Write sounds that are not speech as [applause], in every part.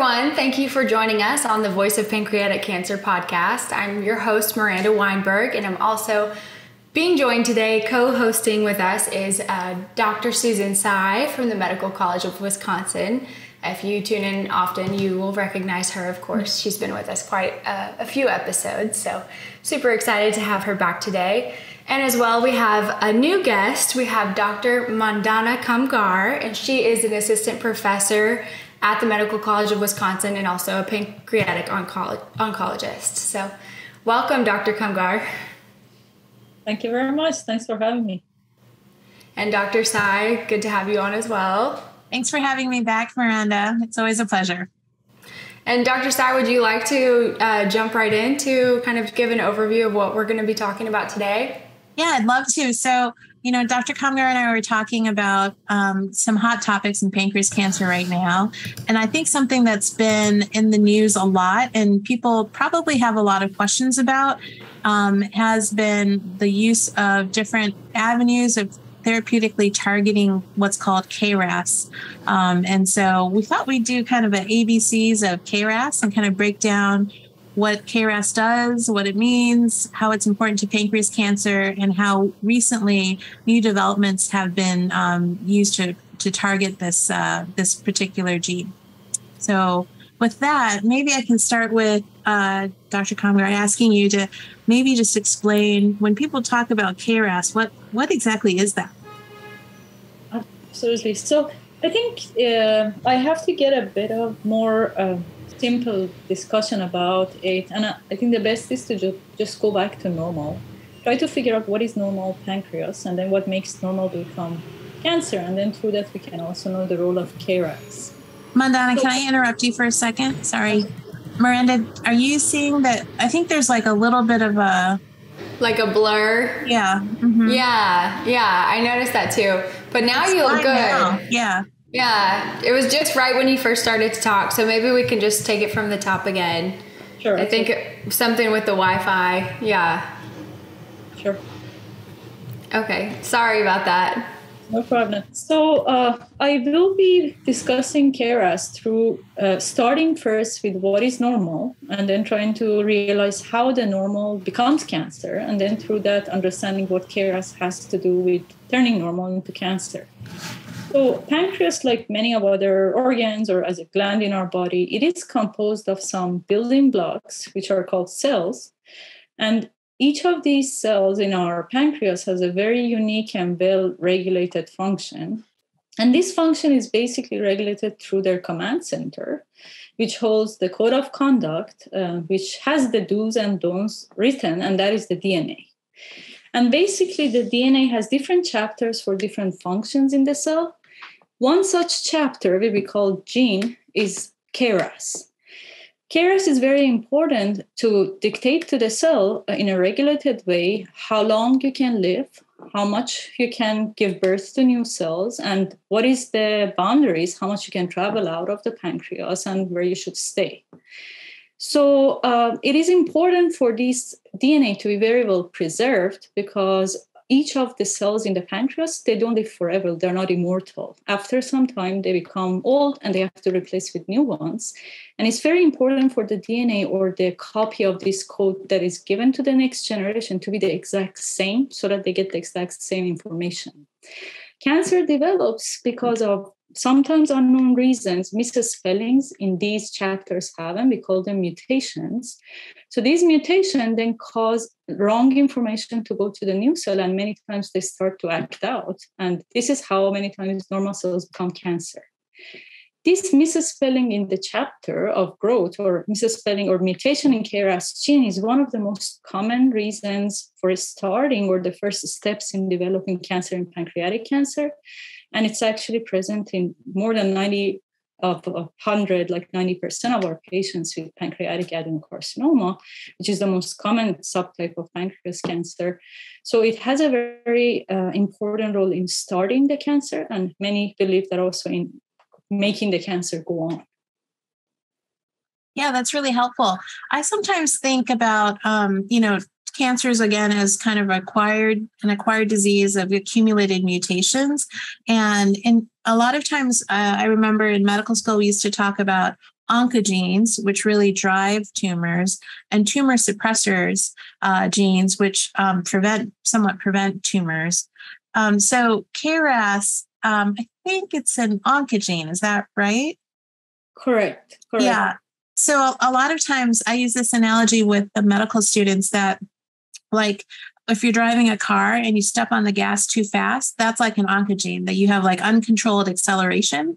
everyone. Thank you for joining us on the Voice of Pancreatic Cancer podcast. I'm your host, Miranda Weinberg, and I'm also being joined today, co hosting with us, is uh, Dr. Susan Tsai from the Medical College of Wisconsin. If you tune in often, you will recognize her, of course. She's been with us quite uh, a few episodes, so super excited to have her back today. And as well, we have a new guest. We have Dr. Mandana Kamgar, and she is an assistant professor at the Medical College of Wisconsin and also a pancreatic oncolog- oncologist. So, welcome, Dr. Kamgar. Thank you very much. Thanks for having me. And Dr. Tsai, good to have you on as well. Thanks for having me back, Miranda. It's always a pleasure. And Dr. Tsai, would you like to uh, jump right in to kind of give an overview of what we're going to be talking about today? Yeah, I'd love to. So, you know, Dr. Kamgar and I were talking about um, some hot topics in pancreas cancer right now. And I think something that's been in the news a lot and people probably have a lot of questions about um, has been the use of different avenues of therapeutically targeting what's called KRAS. Um, and so we thought we'd do kind of an ABCs of KRAS and kind of break down what KRAS does, what it means, how it's important to pancreas cancer, and how recently new developments have been um, used to, to target this uh, this particular gene. So, with that, maybe I can start with uh, Dr. Kamgar asking you to maybe just explain when people talk about KRAS, what what exactly is that? Absolutely. So, I think uh, I have to get a bit of more uh, simple discussion about it. And I think the best is to ju- just go back to normal. Try to figure out what is normal pancreas and then what makes normal become cancer. And then through that, we can also know the role of KRAS. Mandana, so, can I interrupt you for a second? Sorry. Miranda, are you seeing that? I think there's like a little bit of a. Like a blur? Yeah. Mm-hmm. Yeah. Yeah. I noticed that too. But now it's you look good. Now. Yeah. Yeah, it was just right when you first started to talk, so maybe we can just take it from the top again. Sure. I think it, something with the Wi-Fi. Yeah. Sure. Okay. Sorry about that. No problem. So uh, I will be discussing KRAS through uh, starting first with what is normal, and then trying to realize how the normal becomes cancer, and then through that understanding what KRAS has to do with turning normal into cancer. So, pancreas, like many of other organs or as a gland in our body, it is composed of some building blocks, which are called cells. And each of these cells in our pancreas has a very unique and well regulated function. And this function is basically regulated through their command center, which holds the code of conduct, uh, which has the do's and don'ts written, and that is the DNA. And basically, the DNA has different chapters for different functions in the cell. One such chapter will be called gene is KRAS. KRAS is very important to dictate to the cell in a regulated way how long you can live, how much you can give birth to new cells, and what is the boundaries, how much you can travel out of the pancreas, and where you should stay. So uh, it is important for this DNA to be very well preserved because each of the cells in the pancreas they don't live forever. They're not immortal. After some time they become old and they have to replace with new ones. And it's very important for the dna or the copy of this code that is given to the next generation to be the exact same so that they get the exact same information. Cancer develops because of sometimes unknown reasons, misspellings in these chapters happen. We call them mutations. So these mutations then cause wrong information to go to the new cell, and many times they start to act out. And this is how many times normal cells become cancer. This misspelling in the chapter of growth or misspelling or mutation in KRAS gene is one of the most common reasons for starting or the first steps in developing cancer in pancreatic cancer and it's actually present in more than 90 of 100 like 90% of our patients with pancreatic adenocarcinoma which is the most common subtype of pancreas cancer. So it has a very uh, important role in starting the cancer and many believe that also in making the cancer go on. Yeah that's really helpful. I sometimes think about um, you know cancers again as kind of acquired an acquired disease of accumulated mutations and in a lot of times uh, i remember in medical school we used to talk about oncogenes, which really drive tumors, and tumor suppressors uh, genes, which um, prevent somewhat prevent tumors. Um, so KRAS, um, I think it's an oncogene. Is that right? Correct. Correct. Yeah. So a lot of times I use this analogy with the medical students that like if you're driving a car and you step on the gas too fast, that's like an oncogene that you have like uncontrolled acceleration.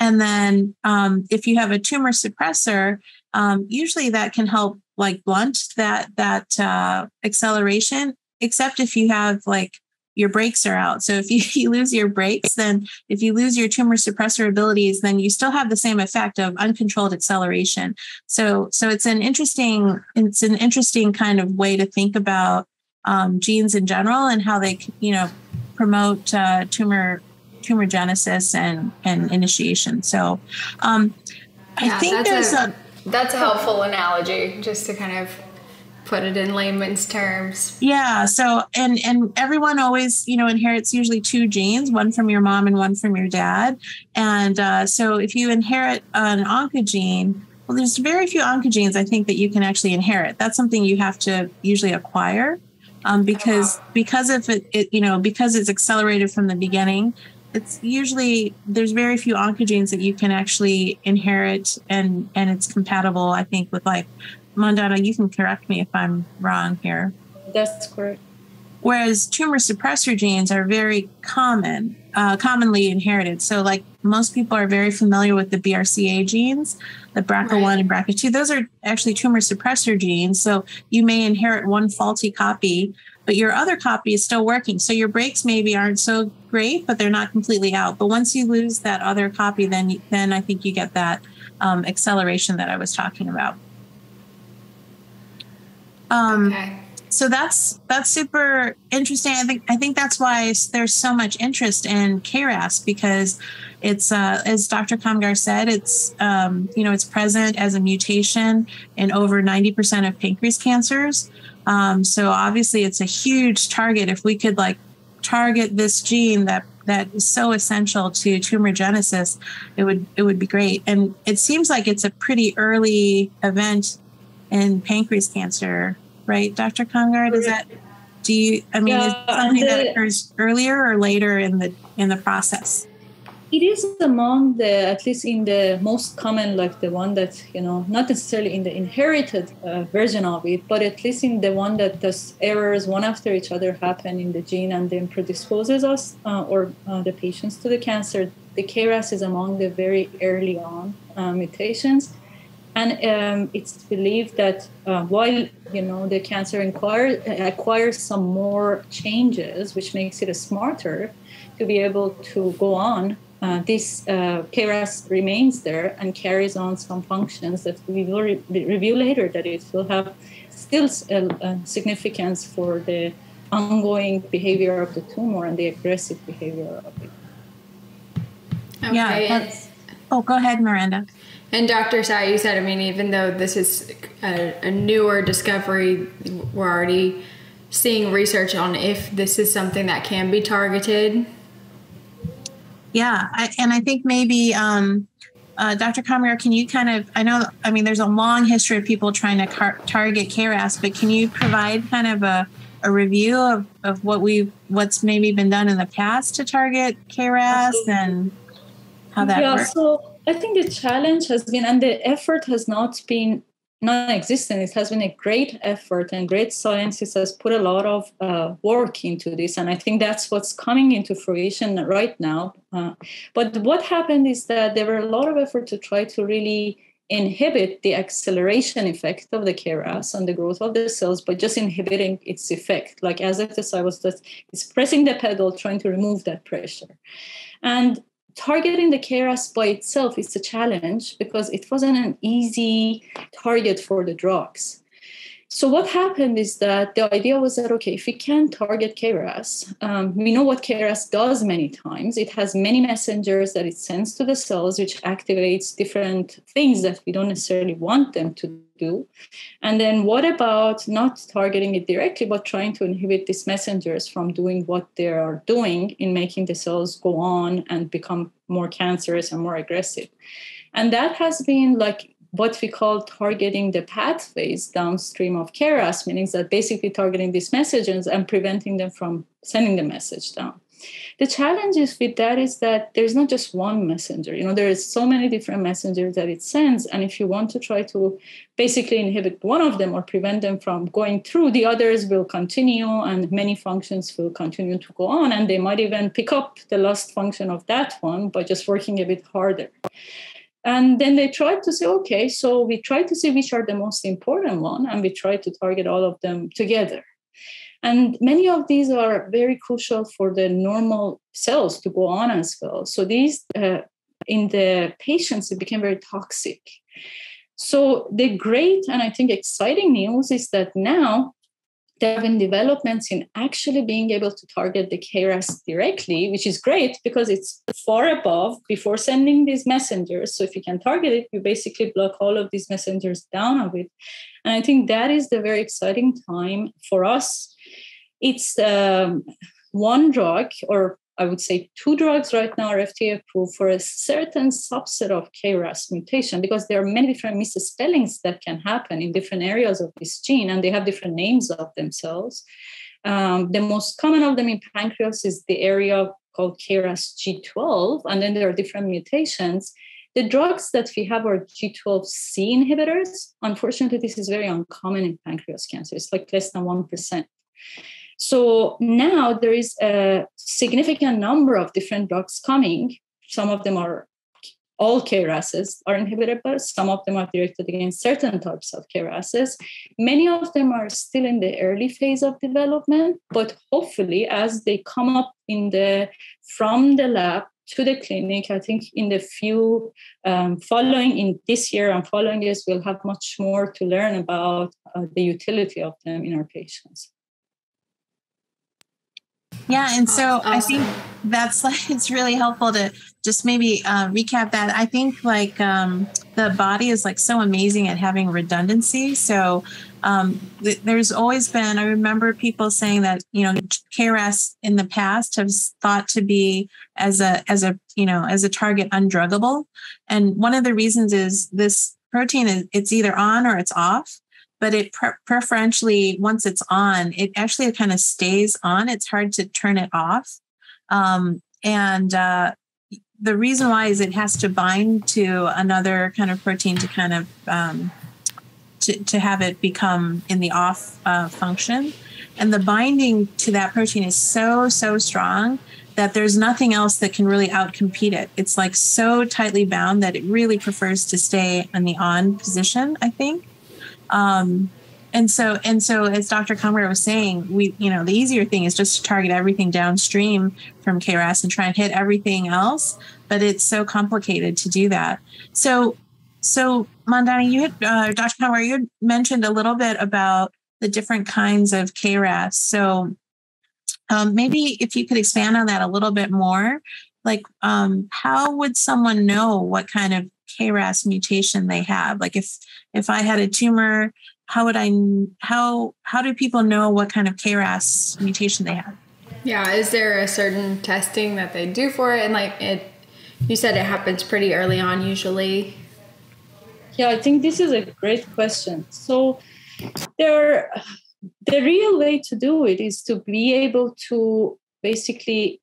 And then um, if you have a tumor suppressor, um, usually that can help like blunt that that uh, acceleration. Except if you have like your brakes are out. So if you, [laughs] you lose your brakes, then if you lose your tumor suppressor abilities, then you still have the same effect of uncontrolled acceleration. So so it's an interesting it's an interesting kind of way to think about um, genes in general and how they you know promote uh, tumor tumor genesis and and initiation. So um, Yeah, I think that's there's a, a that's a helpful analogy just to kind of put it in layman's terms. Yeah. So, and and everyone always, you know, inherits usually two genes, one from your mom and one from your dad. And uh, so, if you inherit an oncogene, well, there's very few oncogenes I think that you can actually inherit. That's something you have to usually acquire, um, because because of it, it, you know, because it's accelerated from the beginning. It's usually there's very few oncogenes that you can actually inherit, and and it's compatible. I think with like Mandana, you can correct me if I'm wrong here. That's correct. Whereas tumor suppressor genes are very common, uh, commonly inherited. So, like most people are very familiar with the BRCA genes, the BRCA1 Right. and BRCA2. Those are actually tumor suppressor genes. So, you may inherit one faulty copy, but your other copy is still working. So, your brakes maybe aren't so great, but they're not completely out. But once you lose that other copy, then then I think you get that um, acceleration that I was talking about. Um, Okay. so that's that's super interesting. I think I think that's why there's so much interest in KRAS because it's uh, as Dr. Kamgar said, it's um, you know it's present as a mutation in over 90% of pancreas cancers. Um, so obviously, it's a huge target. If we could like target this gene that that is so essential to tumor genesis, it would it would be great. And it seems like it's a pretty early event in pancreas cancer, right, Dr. Kamgar? Is that do you? I mean, is something that occurs earlier or later in the in the process? It is among the, at least in the most common, like the one that, you know, not necessarily in the inherited uh, version of it, but at least in the one that does errors one after each other happen in the gene and then predisposes us uh, or uh, the patients to the cancer. The KRAS is among the very early on uh, mutations. And um, it's believed that uh, while you know the cancer inquire, acquires some more changes, which makes it smarter to be able to go on, uh, this uh, KRAS remains there and carries on some functions that we will re- review later. That it will have still uh, uh, significance for the ongoing behavior of the tumor and the aggressive behavior of it. Okay. Yeah, and, Oh, go ahead, Miranda. And Dr. Sa, you said, I mean, even though this is a, a newer discovery, we're already seeing research on if this is something that can be targeted. Yeah, I, and I think maybe um, uh, Dr. Kamgar, can you kind of? I know, I mean, there's a long history of people trying to car- target KRAS, but can you provide kind of a, a review of, of what we what's maybe been done in the past to target KRAS and how that yeah, works? so I think the challenge has been, and the effort has not been non-existent. It has been a great effort, and great scientists has put a lot of uh, work into this, and I think that's what's coming into fruition right now. Uh, but what happened is that there were a lot of effort to try to really inhibit the acceleration effect of the KRAS on the growth of the cells by just inhibiting its effect. Like as if the cell was just it's pressing the pedal, trying to remove that pressure. And targeting the KRAS by itself is a challenge because it wasn't an easy target for the drugs. So what happened is that the idea was that okay, if we can target KRAS, um, we know what KRAS does many times. It has many messengers that it sends to the cells, which activates different things that we don't necessarily want them to do. And then what about not targeting it directly, but trying to inhibit these messengers from doing what they are doing in making the cells go on and become more cancerous and more aggressive? And that has been like what we call targeting the pathways downstream of KRAS, meaning that basically targeting these messages and preventing them from sending the message down. The challenge is with that is that there's not just one messenger. You know, there is so many different messengers that it sends, and if you want to try to basically inhibit one of them or prevent them from going through, the others will continue, and many functions will continue to go on, and they might even pick up the last function of that one by just working a bit harder. And then they tried to say, okay, so we try to see which are the most important one, and we try to target all of them together. And many of these are very crucial for the normal cells to go on as well. So these, uh, in the patients, it became very toxic. So the great and I think exciting news is that now there have been developments in actually being able to target the KRAS directly, which is great because it's far above before sending these messengers. So if you can target it, you basically block all of these messengers down of it. And I think that is the very exciting time for us. It's um, one drug or I would say two drugs right now are FDA approved for a certain subset of KRAS mutation because there are many different misspellings that can happen in different areas of this gene and they have different names of themselves. Um, the most common of them in pancreas is the area called KRAS G12, and then there are different mutations. The drugs that we have are G12C inhibitors. Unfortunately, this is very uncommon in pancreas cancer. It's like less than 1%. So now there is a significant number of different drugs coming. Some of them are all KRASs are inhibited, but some of them are directed against certain types of KRASs. Many of them are still in the early phase of development, but hopefully, as they come up in the from the lab to the clinic, I think in the few um, following in this year and following years, we'll have much more to learn about uh, the utility of them in our patients. Yeah, and so awesome. I think that's [laughs] like it's really helpful to just maybe uh, recap that. I think like um, the body is like so amazing at having redundancy. So um, th- there's always been. I remember people saying that you know KRAS in the past has thought to be as a as a you know as a target undruggable, and one of the reasons is this protein is it's either on or it's off but it pre- preferentially once it's on it actually kind of stays on. It's hard to turn it off. Um, and uh, the reason why is it has to bind to another kind of protein to kind of um, to, to have it become in the off uh, function. And the binding to that protein is so so strong that there's nothing else that can really outcompete it. It's like so tightly bound that it really prefers to stay in the on position i think um, and so and so as Dr. Kamgar was saying, we you know the easier thing is just to target everything downstream from KRAS and try and hit everything else, but it's so complicated to do that. So so Mandana, you had uh, Dr. Kamgar, you had mentioned a little bit about the different kinds of KRAS. So um, maybe if you could expand on that a little bit more, like um, how would someone know what kind of KRAS mutation they have? Like if if I had a tumor, how would I how how do people know what kind of KRAS mutation they have? Yeah, is there a certain testing that they do for it? And like it, you said it happens pretty early on usually. Yeah, I think this is a great question. So there, the real way to do it is to be able to basically,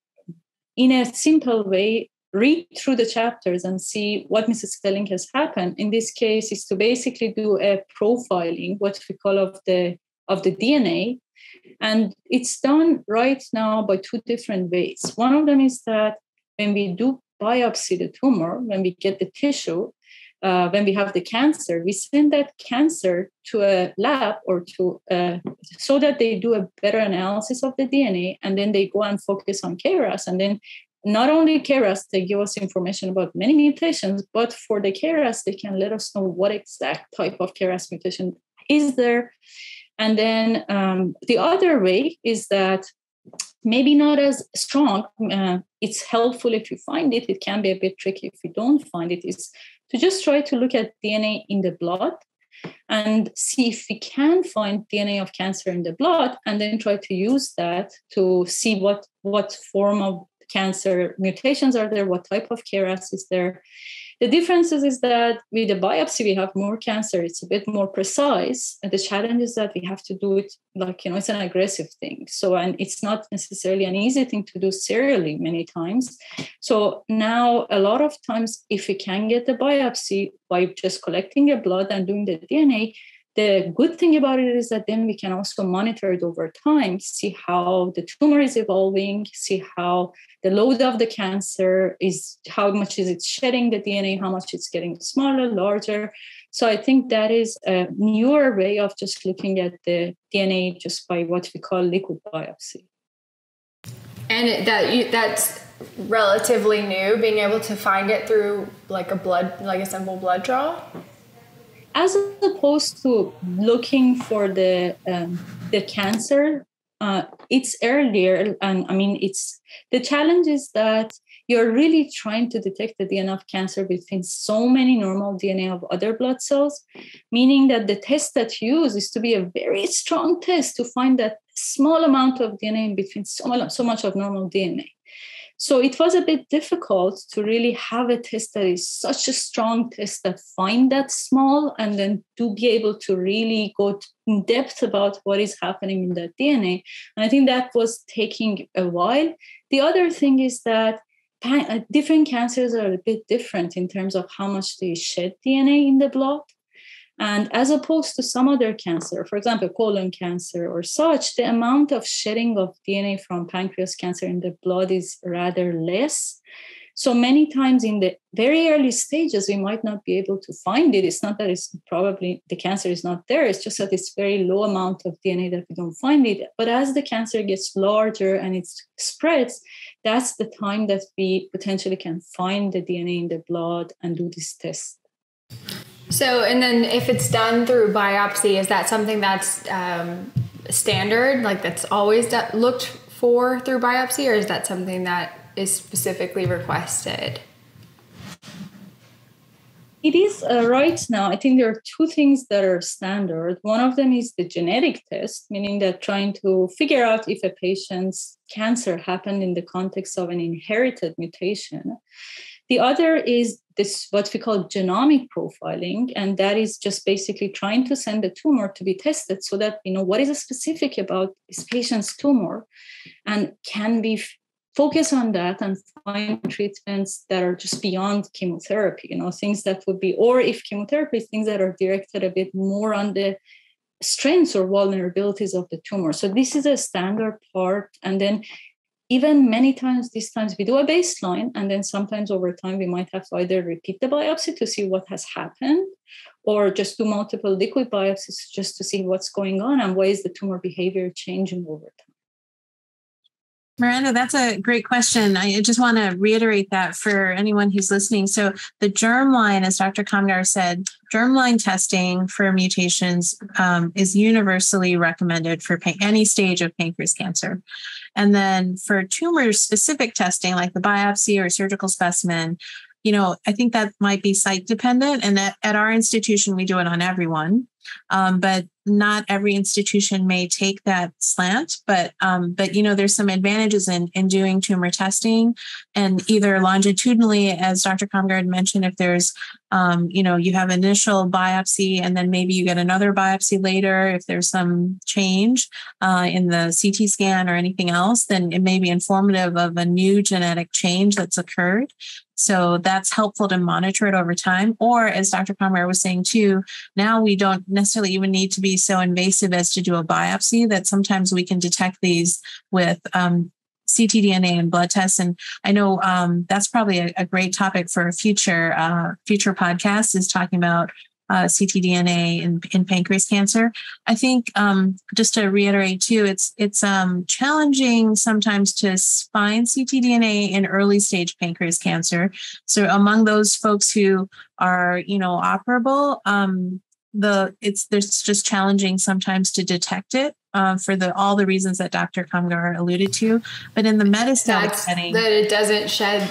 in a simple way, read through the chapters and see what Mrs. misspelling has happened. In this case, is to basically do a profiling, what we call of the of the DNA. And it's done right now by two different ways. One of them is that when we do biopsy the tumor, when we get the tissue, uh, when we have the cancer, we send that cancer to a lab or to uh, so that they do a better analysis of the DNA, and then they go and focus on KRAS, and then not only KRAS, they give us information about many mutations, but for the KRAS, they can let us know what exact type of KRAS mutation is there. And then um, the other way is that maybe not as strong. Uh, it's helpful if you find it. It can be a bit tricky if you don't find it. Is to just try to look at DNA in the blood and see if we can find DNA of cancer in the blood, and then try to use that to see what what form of cancer mutations are there, what type of KRAS is there. The differences is that with the biopsy, we have more cancer. It's a bit more precise. And the challenge is that we have to do it like, you know, it's an aggressive thing. So, and it's not necessarily an easy thing to do serially many times. So now a lot of times, if we can get the biopsy by just collecting a blood and doing the DNA, the good thing about it is that then we can also monitor it over time, see how the tumor is evolving, see how the load of the cancer is, how much is it shedding the DNA, how much it's getting smaller, larger. So I think that is a newer way of just looking at the DNA just by what we call liquid biopsy. And that you, that's relatively new, being able to find it through like a blood, like a simple blood draw as opposed to looking for the um, the cancer uh, it's earlier and i mean it's the challenge is that you're really trying to detect the dna of cancer between so many normal dna of other blood cells meaning that the test that you use is to be a very strong test to find that small amount of dna in between so, so much of normal dna so it was a bit difficult to really have a test that is such a strong test that find that small and then to be able to really go in depth about what is happening in that DNA. And I think that was taking a while. The other thing is that uh, different cancers are a bit different in terms of how much they shed DNA in the blood. And as opposed to some other cancer, for example, colon cancer or such, the amount of shedding of DNA from pancreas cancer in the blood is rather less. So many times in the very early stages, we might not be able to find it. It's not that it's probably the cancer is not there, it's just that it's very low amount of DNA that we don't find it. But as the cancer gets larger and it spreads, that's the time that we potentially can find the DNA in the blood and do this test. So, and then if it's done through biopsy, is that something that's um, standard, like that's always looked for through biopsy, or is that something that is specifically requested? It is uh, right now. I think there are two things that are standard. One of them is the genetic test, meaning that trying to figure out if a patient's cancer happened in the context of an inherited mutation. The other is this what we call genomic profiling, and that is just basically trying to send the tumor to be tested so that you know what is specific about this patient's tumor, and can be focus on that and find treatments that are just beyond chemotherapy you know things that would be or if chemotherapy things that are directed a bit more on the strengths or vulnerabilities of the tumor. So this is a standard part and then even many times these times we do a baseline and then sometimes over time we might have to either repeat the biopsy to see what has happened or just do multiple liquid biopsies just to see what's going on and why is the tumor behavior changing over time Miranda, that's a great question. I just want to reiterate that for anyone who's listening. So, the germline, as Dr. Kamgar said, germline testing for mutations um, is universally recommended for pa- any stage of pancreas cancer. And then for tumor specific testing, like the biopsy or surgical specimen, you know, I think that might be site dependent. And at, at our institution, we do it on everyone. Um, but not every institution may take that slant, but um, but you know there's some advantages in in doing tumor testing, and either longitudinally, as Dr. Kamgar mentioned, if there's um, you know you have initial biopsy and then maybe you get another biopsy later, if there's some change uh, in the CT scan or anything else, then it may be informative of a new genetic change that's occurred. So that's helpful to monitor it over time. Or as Dr. Kamgar was saying too, now we don't necessarily even need to be so invasive as to do a biopsy that sometimes we can detect these with um, ctDNA and blood tests. And I know um, that's probably a, a, great topic for a future uh, future podcast is talking about uh, ctDNA in, in pancreas cancer. I think um, just to reiterate too, it's it's um, challenging sometimes to find ctDNA in early stage pancreas cancer. So among those folks who are you know operable, um, the it's there's just challenging sometimes to detect it uh, for the all the reasons that Dr. Kamgar alluded to. But in the metastatic setting, that it doesn't shed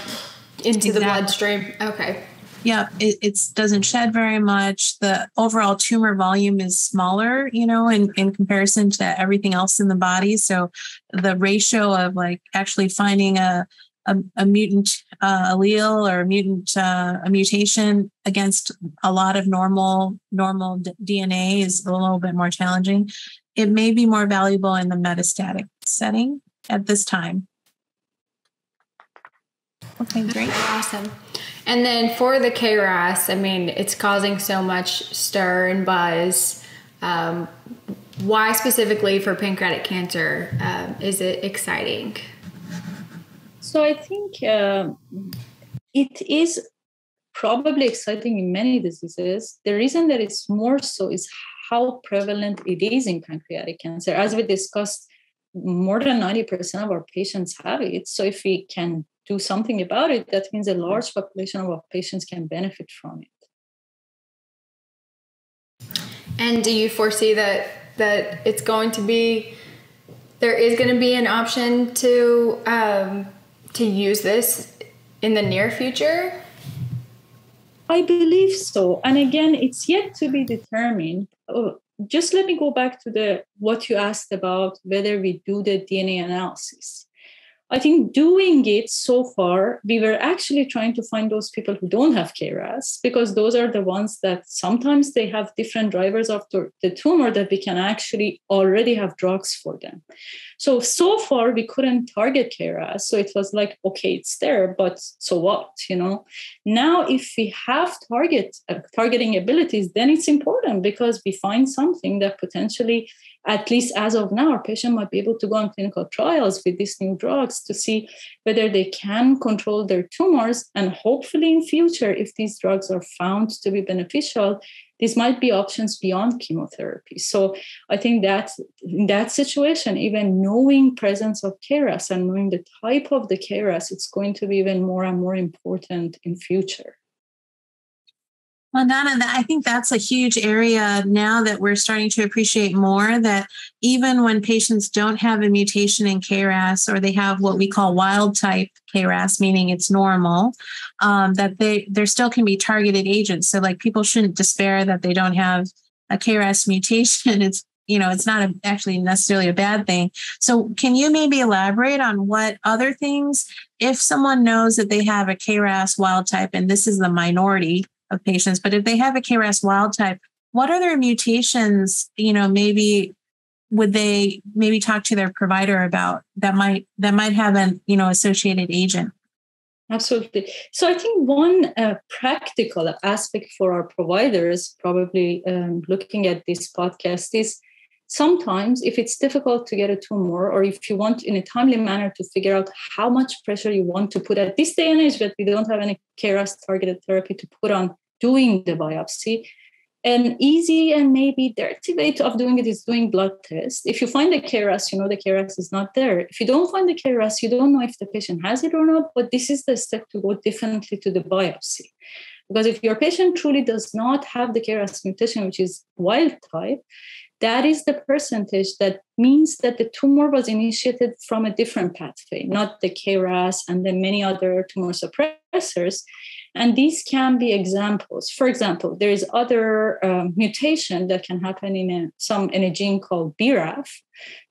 into exactly. the bloodstream. Okay. Yeah, it it's, doesn't shed very much. The overall tumor volume is smaller, you know, in, in comparison to everything else in the body. So the ratio of like actually finding a a, a mutant uh, allele or a mutant uh, a mutation against a lot of normal normal d- DNA is a little bit more challenging. It may be more valuable in the metastatic setting at this time. Okay, great. Awesome. And then for the KRAS, I mean, it's causing so much stir and buzz. Um, why specifically for pancreatic cancer um, is it exciting? So I think uh, it is probably exciting in many diseases. The reason that it's more so is how prevalent it is in pancreatic cancer. As we discussed, more than 90% of our patients have it. So if we can do something about it, that means a large population of our patients can benefit from it. And do you foresee that that it's going to be there is going to be an option to um, to use this in the near future? I believe so. And again, it's yet to be determined. Oh, just let me go back to the what you asked about whether we do the DNA analysis. I think doing it so far, we were actually trying to find those people who don't have KRAS because those are the ones that sometimes they have different drivers of the tumor that we can actually already have drugs for them. So, so far we couldn't target KRAS. So it was like, okay, it's there, but so what, you know? Now, if we have target uh, targeting abilities, then it's important because we find something that potentially at least as of now, our patient might be able to go on clinical trials with these new drugs to see whether they can control their tumors. And hopefully, in future, if these drugs are found to be beneficial, these might be options beyond chemotherapy. So I think that in that situation, even knowing presence of KRAS and knowing the type of the KRAS, it's going to be even more and more important in future. Well, Donna, I think that's a huge area now that we're starting to appreciate more that even when patients don't have a mutation in KRAS or they have what we call wild type KRAS, meaning it's normal, um, that they there still can be targeted agents. So like people shouldn't despair that they don't have a KRAS [laughs] mutation. It's you know it's not a, actually necessarily a bad thing so can you maybe elaborate on what other things if someone knows that they have a kras wild type and this is the minority of patients. But if they have a KRAS wild type, what other mutations, you know, maybe would they maybe talk to their provider about that might that might have an you know associated agent? Absolutely. So I think one uh, practical aspect for our providers, probably um, looking at this podcast, is sometimes if it's difficult to get a tumor or if you want in a timely manner to figure out how much pressure you want to put at this day and age that we don't have any KRAS targeted therapy to put on doing the biopsy. An easy and maybe dirty way of doing it is doing blood tests. If you find the KRAS, you know the KRAS is not there. If you don't find the KRAS, you don't know if the patient has it or not, but this is the step to go differently to the biopsy. Because if your patient truly does not have the KRAS mutation, which is wild type, that is the percentage that means that the tumor was initiated from a different pathway, not the KRAS and then many other tumor suppressors. And these can be examples. For example, there is other uh, mutation that can happen in a, some in a gene called BRAF.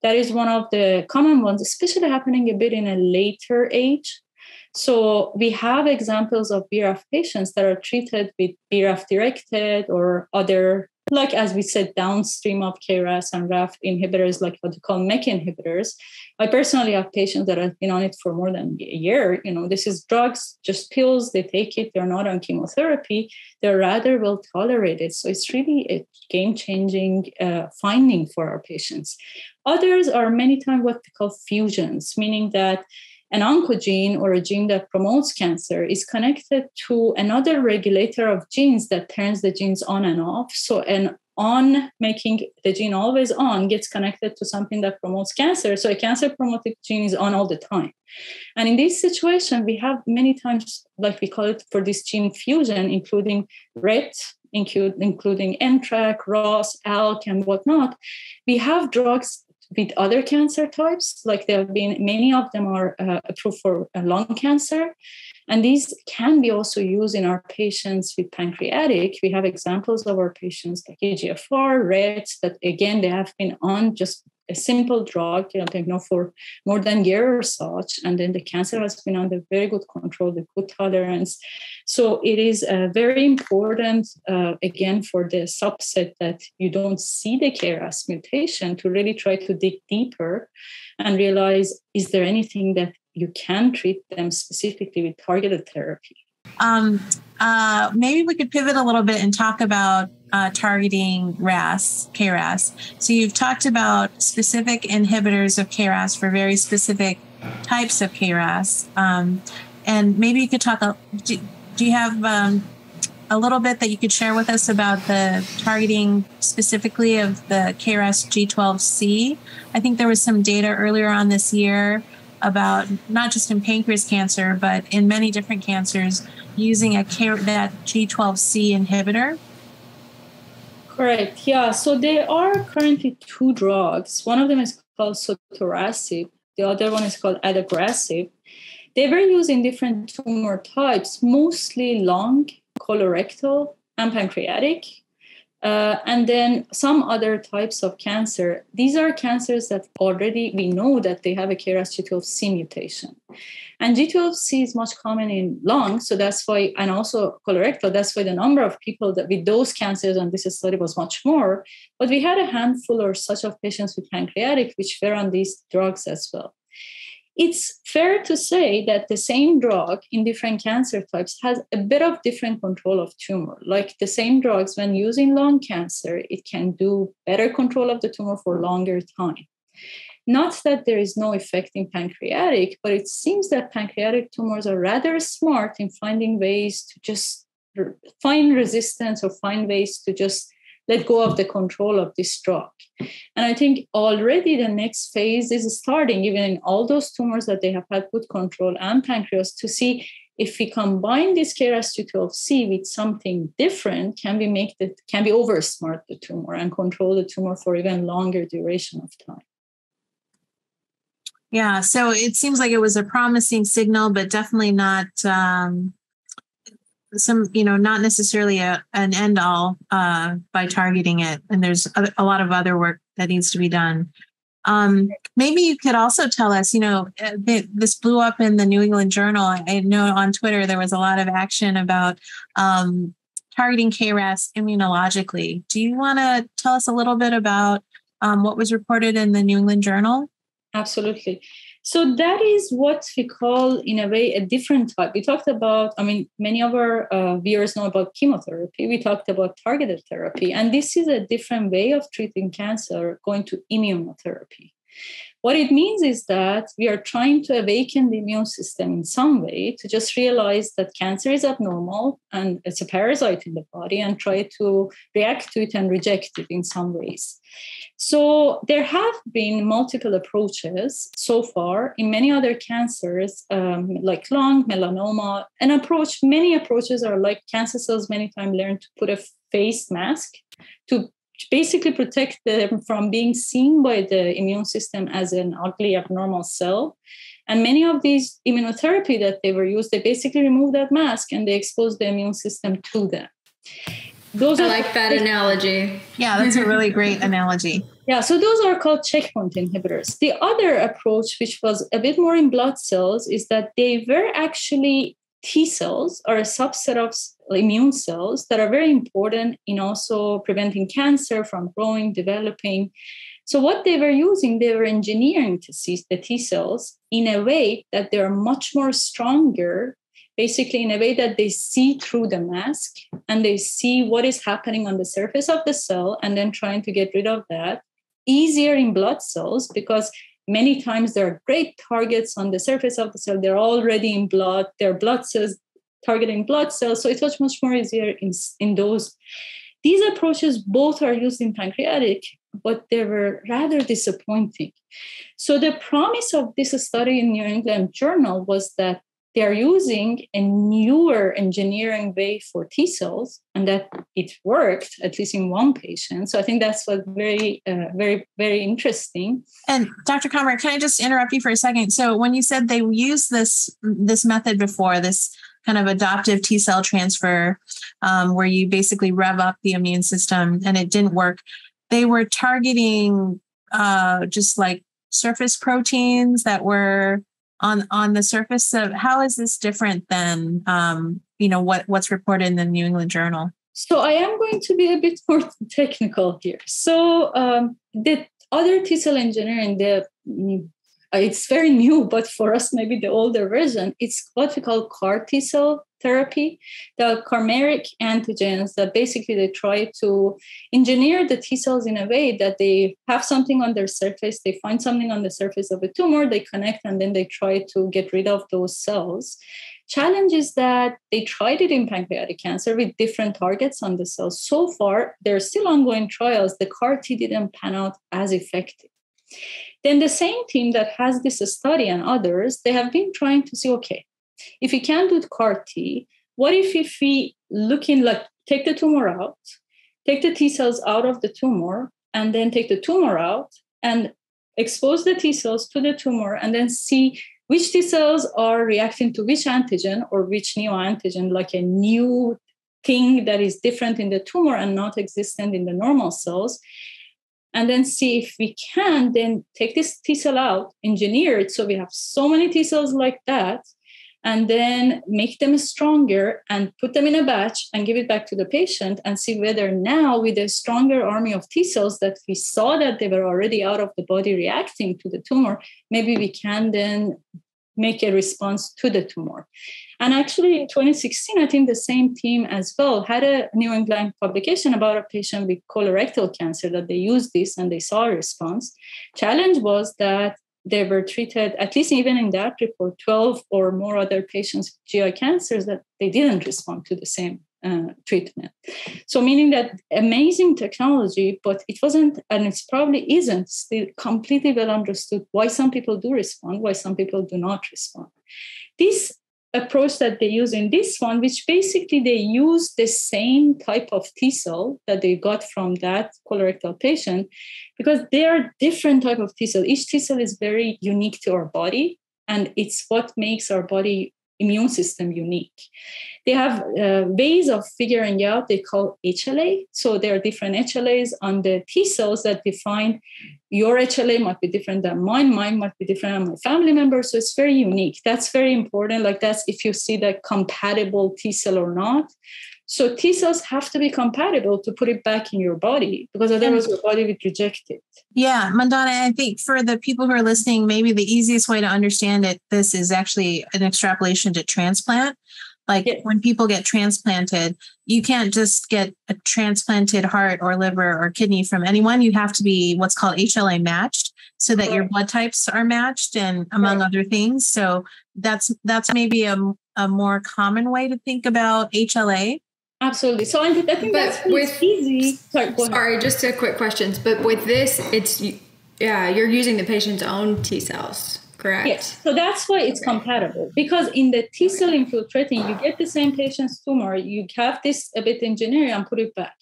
That is one of the common ones, especially happening a bit in a later age. So we have examples of BRAF patients that are treated with BRAF directed or other like as we said, downstream of KRAS and RAF inhibitors, like what we call MEK inhibitors. I personally have patients that have been on it for more than a year. You know, this is drugs, just pills. They take it. They're not on chemotherapy. They're rather well tolerated. So it's really a game-changing uh, finding for our patients. Others are many times what we call fusions, meaning that an oncogene or a gene that promotes cancer is connected to another regulator of genes that turns the genes on and off. So an on making the gene always on gets connected to something that promotes cancer. So a cancer promoting gene is on all the time. And in this situation, we have many times, like we call it for this gene fusion, including RET, including NTRK, ROS, ALK, and whatnot. We have drugs with other cancer types. Like there have been many of them are uh, approved for uh, lung cancer. And these can be also used in our patients with pancreatic. We have examples of our patients like EGFR, RET, that again, they have been on just a simple drug, you know, taken for more than a year or such, and then the cancer has been under very good control, the good tolerance. So it is uh, very important, uh, again, for the subset that you don't see the KRAS mutation to really try to dig deeper and realize is there anything that you can treat them specifically with targeted therapy. Um, uh, maybe we could pivot a little bit and talk about uh, targeting RAS, KRAS. So you've talked about specific inhibitors of KRAS for very specific types of KRAS. Um, and maybe you could talk, do, do you have um, a little bit that you could share with us about the targeting specifically of the KRAS G12C? I think there was some data earlier on this year about not just in pancreas cancer, but in many different cancers using a that G12C inhibitor. Correct. Yeah. So there are currently two drugs. One of them is called sotorasib. The other one is called adagrasib. They were used in different tumor types, mostly lung, colorectal, and pancreatic. Uh, and then some other types of cancer. These are cancers that already we know that they have a KRAS G12C mutation. And G12C is much common in lung, so that's why, and also colorectal, that's why the number of people that with those cancers on this study was much more. But we had a handful or such of patients with pancreatic, which were on these drugs as well it's fair to say that the same drug in different cancer types has a bit of different control of tumor. Like the same drugs, when using lung cancer, it can do better control of the tumor for longer time. Not that there is no effect in pancreatic, but it seems that pancreatic tumors are rather smart in finding ways to just find resistance or find ways to just let go of the control of this drug. And I think already the next phase is starting, even in all those tumors that they have had good control and pancreas, to see if we combine this KRAS G12C with something different, can we make the can we oversmart the tumor and control the tumor for even longer duration of time? Yeah, so it seems like it was a promising signal, but definitely not um, some you know not necessarily a, an end all uh, by targeting it. And there's a, a, lot of other work that needs to be done. Um, maybe you could also tell us you know uh, this blew up in the new england journal. I know on twitter there was a lot of action about um, targeting kras immunologically. Do you want to tell us a little bit about um, what was reported in the new england journal absolutely so that is what we call, in a way, a different type. We talked about, I mean, many of our uh, viewers know about chemotherapy. We talked about targeted therapy. And this is a different way of treating cancer, going to immunotherapy. What it means is that we are trying to awaken the immune system in some way to just realize that cancer is abnormal and it's a parasite in the body and try to react to it and reject it in some ways. So there have been multiple approaches so far in many other cancers, um, like lung, melanoma. An approach, many approaches are like cancer cells many times learn to put a face mask to basically protect them from being seen by the immune system as an ugly abnormal cell. And many of these immunotherapy that they were used, they basically remove that mask and they expose the immune system to them. Those I like that analogy. Yeah, that's a really great [laughs] analogy. Yeah, so those are called checkpoint inhibitors. The other approach, which was a bit more in blood cells, is that they were actually T cells or a subset of immune cells that are very important in also preventing cancer from growing, developing. So, what they were using, they were engineering to see the T cells in a way that they are much more stronger, basically, in a way that they see through the mask and they see what is happening on the surface of the cell and then trying to get rid of that. Easier in blood cells because many times there are great targets on the surface of the cell. They're already in blood. They're blood cells targeting blood cells. So it's much, much more easier in, in those. These approaches both are used in pancreatic, but they were rather disappointing. So the promise of this study in New England Journal was that they are using a newer engineering way for T cells, and that it worked at least in one patient. So I think that's what very, uh, very, very interesting. And Dr. Kamgar, can I just interrupt you for a second? So when you said they used this this method before, this kind of adoptive T cell transfer, um, where you basically rev up the immune system, and it didn't work, they were targeting uh, just like surface proteins that were on on the surface of how is this different than um, you know what what's reported in the New England Journal? So I am going to be a bit more technical here. So um, the other T cell engineering, the mm, Uh, it's very [laughs] new, but for us, maybe the older version, it's what we call CAR T cell therapy. The chimeric antigens that basically they try to engineer the T cells in a way that they have something on their surface, they find something on the surface of a tumor, they connect, and then they try to get rid of those cells. Challenge is that they tried it in pancreatic cancer with different targets on the cells. So far, there are still ongoing trials. The CAR T didn't pan out as effective. Then the same team that has this study and others, they have been trying to see, okay, if we can do CAR T, what if if we look in like take the tumor out, take the T cells out of the tumor, and then take the tumor out and expose the T cells to the tumor and then see which T cells are reacting to which antigen or which neoantigen, like a new thing that is different in the tumor and not existent in the normal cells and then see if we can then take this T cell out, engineer it so we have so many T cells like that, and then make them stronger and put them in a batch and give it back to the patient and see whether now with a stronger army of T cells that we saw that they were already out of the body reacting to the tumor, maybe we can then make a response to the tumor. And actually, in 2016, I think the same team as well had a New England publication about a patient with colorectal cancer that they used this and they saw a response. Challenge was that they were treated, at least even in that report, 12 or more other patients with GI cancers that they didn't respond to the same uh, treatment. So, meaning that amazing technology, but it wasn't, and it probably isn't still completely well understood why some people do respond, why some people do not respond. This approach that they use in this one, which basically they use the same type of T cell that they got from that colorectal patient, because they are different type of T cell. Each T cell is very unique to our body, and it's what makes our body immune system unique. They have uh, ways of figuring out, they call HLA. So there are different HLAs on the T cells that define your HLA might be different than mine, mine might be different than my family member. So it's very unique. That's very important. Like that's if you see the compatible T cell or not. So T cells have to be compatible to put it back in your body because otherwise your body would reject it. Yeah, Mandana, I think for the people who are listening, maybe the easiest way to understand it, this is actually an extrapolation to transplant. Like yes. when people get transplanted, you can't just get a transplanted heart or liver or kidney from anyone. You have to be what's called HLA matched so that right. your blood types are matched and among right. other things. So that's that's maybe a, a more common way to think about HLA Absolutely. So I think but that's with easy. Sorry, sorry, just a quick questions. But with this, it's yeah, you're using the patient's own T cells, correct? Yes. So that's why it's compatible because in the T cell infiltrating, you get the same patient's tumor, you have this a bit engineering and put it back.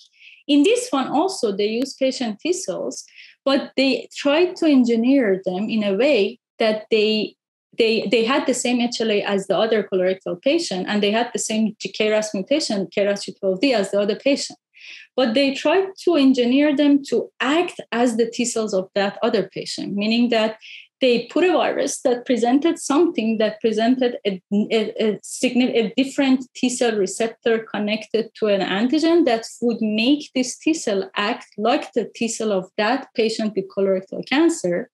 In this one also, they use patient T cells, but they try to engineer them in a way that they they they had the same HLA as the other colorectal patient, and they had the same KRAS mutation, KRAS G12D, as the other patient. But they tried to engineer them to act as the T cells of that other patient, meaning that they put a virus that presented something that presented a, a, a, a different T cell receptor connected to an antigen that would make this T cell act like the T cell of that patient with colorectal cancer.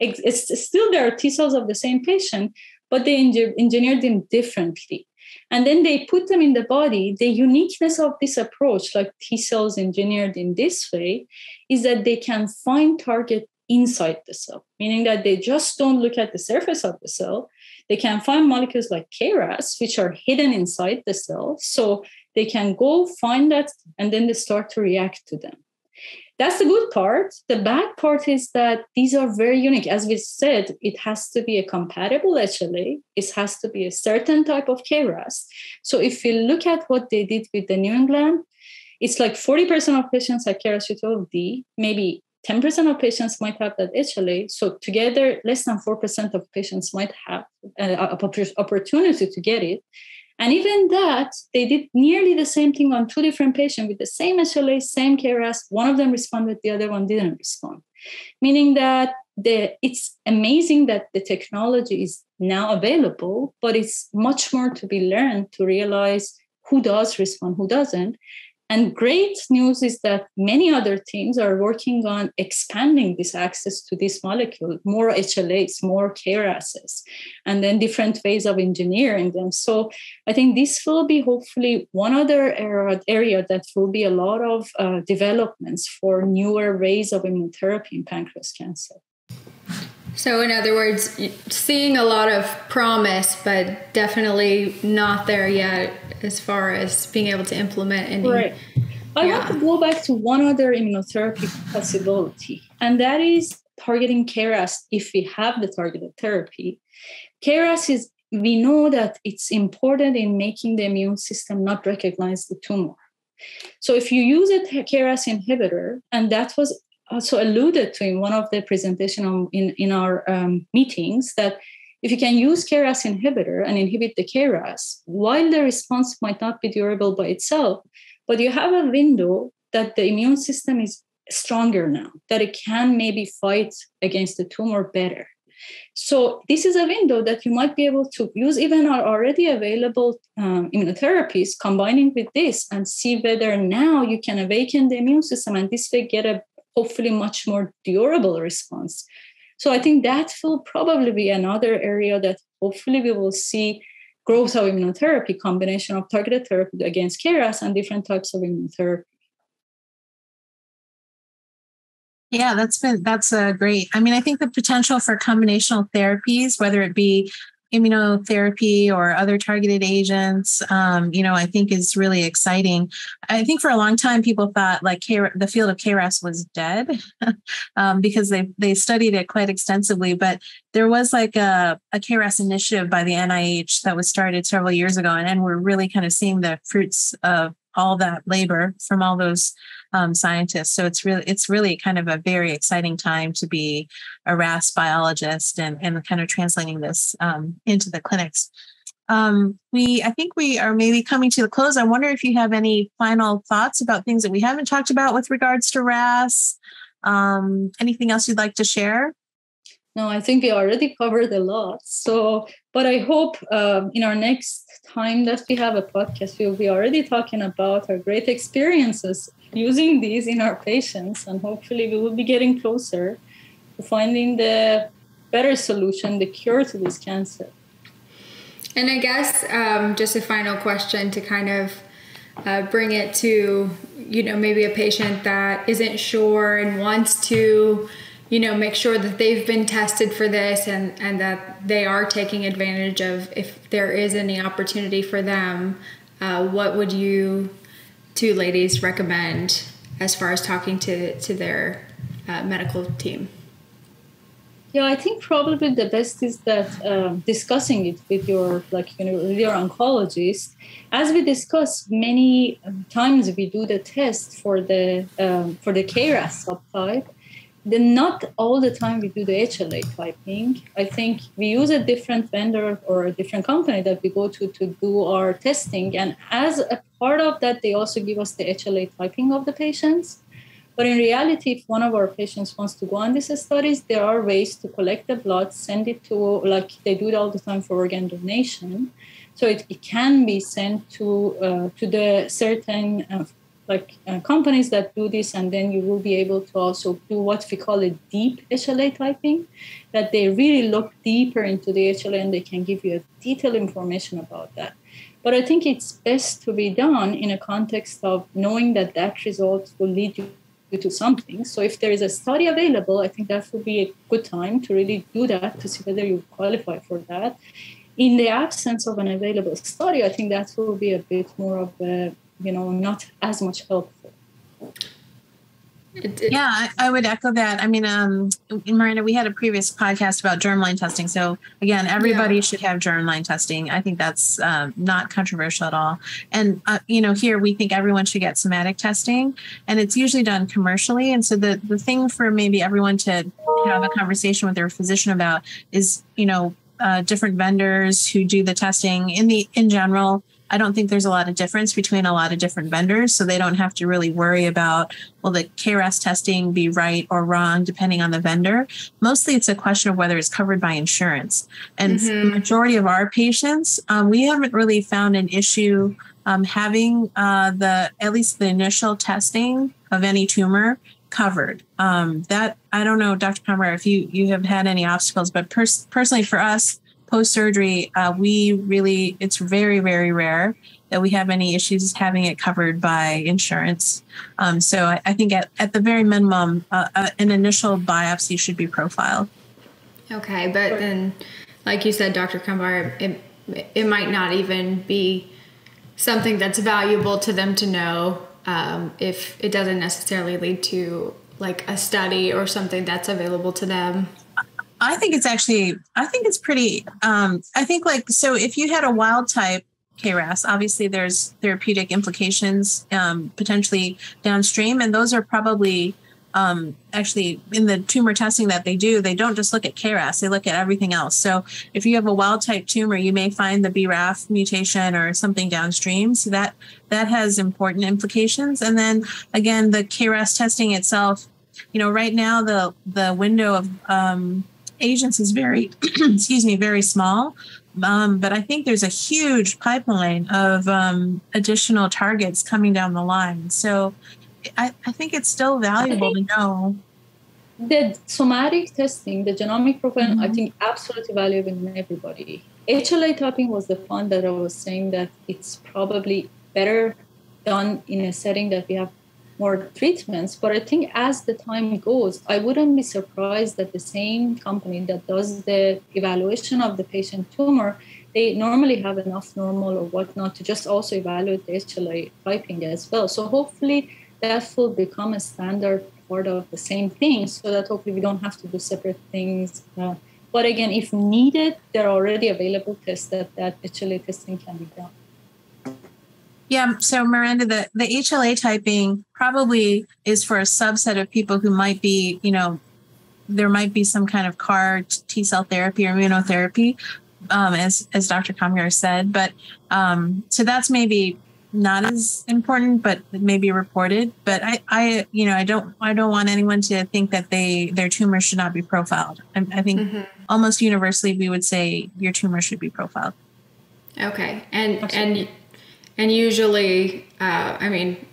It's still there are T cells of the same patient, but they engineered them differently. And then they put them in the body. The uniqueness of this approach, like T cells engineered in this way, is that they can find target inside the cell, meaning that they just don't look at the surface of the cell. They can find molecules like KRAS, which are hidden inside the cell. So they can go find that and then they start to react to them. That's the good part. The bad part is that these are very unique. As we said, it has to be a compatible HLA, it has to be a certain type of KRAS. So if you look at what they did with the New England, it's like 40% of patients have KRAS G12D, maybe 10% of patients might have that HLA. So together, less than 4% of patients might have uh, an opportunity to get it. And even that, they did nearly the same thing on two different patients with the same HLA, same KRAS. One of them responded, the other one didn't respond. meaning that the, it's amazing that the technology is now available, but it's much more to be learned to realize who does respond, who doesn't. And great news is that many other teams are working on expanding this access to this molecule, more HLAs, more KRASs, and then different ways of engineering them. So I think this will be hopefully one other area that will be a lot of uh, developments for newer ways of immunotherapy in pancreas cancer. So, in other words, seeing a lot of promise, but definitely not there yet as far as being able to implement any. Right. I yeah. want to go back to one other immunotherapy possibility, and that is targeting KRAS if we have the targeted therapy. KRAS is, we know that it's important in making the immune system not recognize the tumor. So if you use a KRAS inhibitor, and that was also alluded to in one of the presentation in, in our um, meetings that if you can use KRAS inhibitor and inhibit the KRAS, while the response might not be durable by itself, but you have a window that the immune system is stronger now, that it can maybe fight against the tumor better. So this is a window that you might be able to use even our already available um, immunotherapies, combining with this and see whether now you can awaken the immune system and this way get a hopefully much more durable response. So I think that will probably be another area that hopefully we will see growth of immunotherapy, combination of targeted therapy against KRAS and different types of immunotherapy. Yeah, that's been that's a great. I mean, I think the potential for combinational therapies, whether it be immunotherapy or other targeted agents, um, you know, I think is really exciting. I think for a long time, people thought like K- the field of KRAS was dead [laughs] um, because they they studied it quite extensively. But there was like a, a KRAS initiative by the NIH that was started several years ago, and, and we're really kind of seeing the fruits of all that labor from all those um, scientists. So it's really it's really kind of a very exciting time to be a RAS biologist and and kind of translating this um, into the clinics. Um, we I think we are maybe coming to the close. I wonder if you have any final thoughts about things that we haven't talked about with regards to RAS. Um, anything else you'd like to share? No, I think we already covered a lot. So, but I hope um, in our next time that we have a podcast, we'll be already talking about our great experiences using these in our patients, and hopefully, we will be getting closer to finding the better solution, the cure to this cancer. And I guess um, just a final question to kind of uh, bring it to, you know, maybe a patient that isn't sure and wants to you know make sure that they've been tested for this and and that they are taking advantage of if there is any opportunity for them uh, what would you two ladies recommend as far as talking to to their uh, medical team? Yeah i think probably the best is that uh, discussing it with your like you know with your oncologist. As we discussed many times we do the test for the um, for the kras subtype then not all the time we do the HLA typing. I think we use a different vendor or a different company that we go to to do our testing. And as a part of that, they also give us the HLA typing of the patients. But in reality, if one of our patients wants to go on these studies, there are ways to collect the blood, send it to, like they do it all the time for organ donation. So it, it can be sent to uh, to the certain uh, like uh, companies that do this, and then you will be able to also do what we call a deep HLA typing, that they really look deeper into the HLA and they can give you a detailed information about that. But I think it's best to be done in a context of knowing that that result will lead you to something. So if there is a study available, I think that would be a good time to really do that to see whether you qualify for that. In the absence of an available study, I think that will be a bit more of a you know not as much helpful it, it, yeah, I, I, would echo that. I mean, um, Miranda, we had a previous podcast about germline testing. So again, everybody yeah. should have germline testing. I think that's um, not controversial at all. And uh, you know, here we think everyone should get somatic testing, and it's usually done commercially. And so the the thing for maybe everyone to have a conversation with their physician about is, you know, uh, different vendors who do the testing in the in general I don't think there's a lot of difference between a lot of different vendors. So they don't have to really worry about, will the KRAS testing be right or wrong, depending on the vendor. Mostly it's a question of whether it's covered by insurance. And mm-hmm. the majority of our patients, um, we haven't really found an issue um, having uh, the, at least the initial testing of any tumor covered. Um, that I don't know, Dr. Palmer, if you you have had any obstacles, but pers- personally for us, post surgery, uh, we really it's very very rare that we have any issues having it covered by insurance. Um, so I, I, think at, at the very minimum, uh, uh, an initial biopsy should be profiled. Okay, but then, like you said, Dr. Kamgar, it it might not even be something that's valuable to them to know um, if it doesn't necessarily lead to like a study or something that's available to them i think it's actually i think it's pretty um, i think like so if you had a wild type KRAS. Obviously, there's therapeutic implications um, potentially downstream, and those are probably um, actually in the tumor testing that they do, they don't just look at KRAS, they look at everything else. So if you have a wild type tumor, you may find the BRAF mutation or something downstream. So that that has important implications. And then again, the KRAS testing itself, you know, right now the the window of um, agents is very, [clears throat] excuse me, very small. Um, but I think there's a huge pipeline of um, additional targets coming down the line. So I, I think it's still valuable to know. The somatic testing, the genomic profiling, mm-hmm. I think absolutely valuable in everybody. HLA typing was the one that I was saying that it's probably better done in a setting that we have more treatments. But I think as the time goes, I wouldn't be surprised that the same company that does the evaluation of the patient tumor, they normally have enough normal or whatnot to just also evaluate the HLA typing as well. So hopefully that will become a standard part of the same thing so that hopefully we don't have to do separate things. Uh, but again, if needed, there are already available tests that that HLA testing can be done. Yeah, so Miranda, the, the HLA typing probably is for a subset of people who might be, you know, there might be some kind of CAR T cell therapy or immunotherapy, um, as as Dr. Kamgar said. But um, so that's maybe not as important, but maybe reported. But I, I, you know, I don't, I don't want anyone to think that they their tumor should not be profiled. I, I think mm-hmm. almost universally we would say your tumor should be profiled. Okay, and Absolutely. and and usually, uh, I mean,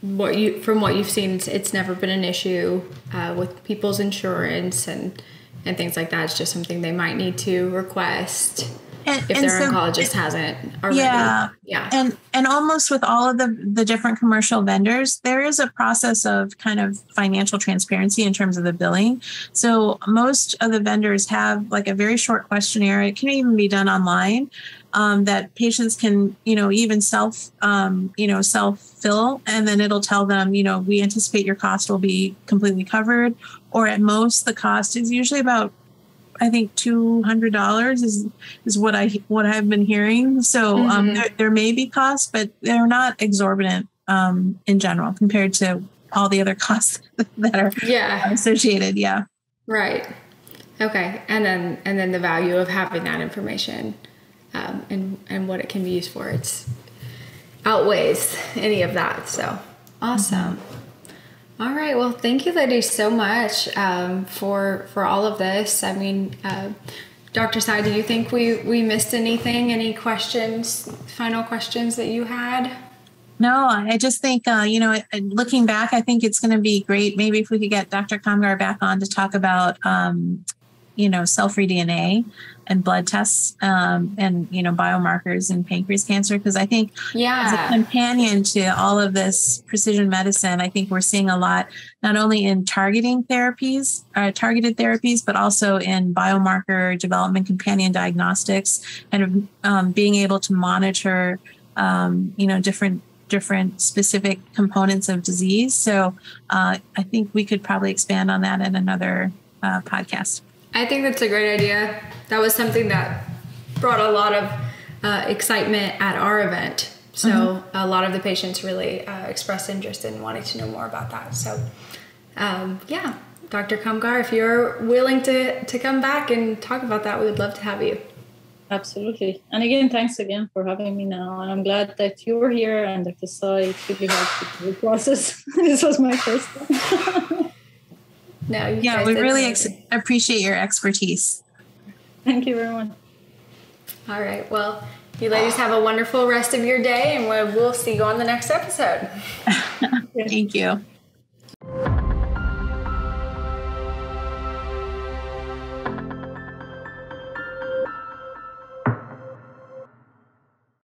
what you from what you've seen, it's, it's never been an issue uh, with people's insurance and and things like that. It's just something they might need to request and, if and their so oncologist it, hasn't already. Yeah, yeah, and and almost with all of the the different commercial vendors, there is a process of kind of financial transparency in terms of the billing. So most of the vendors have like a very short questionnaire. It can even be done online. Um, that patients can, you know, even self, um, you know, self fill, and then it'll tell them, you know, we anticipate your cost will be completely covered, or at most the cost is usually about I think two hundred dollars is is what I what I've been hearing. So um, mm-hmm. um, there, there, may be costs, but they're not exorbitant um, in general compared to all the other [laughs] costs that are yeah associated. Yeah. Right. Okay. And then and then the value of having that information um, and and what it can be used for. It's outweighs any of that. So awesome. All right. Well, thank you, ladies, so much um, for for all of this. I mean, uh, Dr. Tsai, do you think we we missed anything? Any questions? Final questions that you had? No, I just think uh, you know, looking back, I think it's going to be great. Maybe if we could get Dr. Kamgar back on to talk about, um, you know, cell-free DNA and blood tests um, and you know biomarkers in pancreas cancer because i think yeah. as a companion to all of this precision medicine i think we're seeing a lot not only in targeting therapies uh, targeted therapies but also in biomarker development companion diagnostics and um, being able to monitor um, you know different different specific components of disease so uh, i think we could probably expand on that in another uh, podcast I think that's a great idea. That was something that brought a lot of uh, excitement at our event. So mm-hmm. a lot of the patients really uh, expressed interest in wanting to know more about that. So um, yeah, Dr. Kamgar, if you're willing to, to come back and talk about that, we would love to have you. Absolutely. And again, thanks again for having me now. And I'm glad that you were here and Dr. Tsai it really helped with the process. [laughs] this was my first time. [laughs] no, yeah, we really ex- appreciate your expertise. Thank you everyone. All right. Well, you ladies have a wonderful rest of your day, and we'll see you on the next episode. [laughs] Thank you.